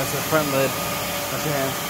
That's the front lid. That's your hand.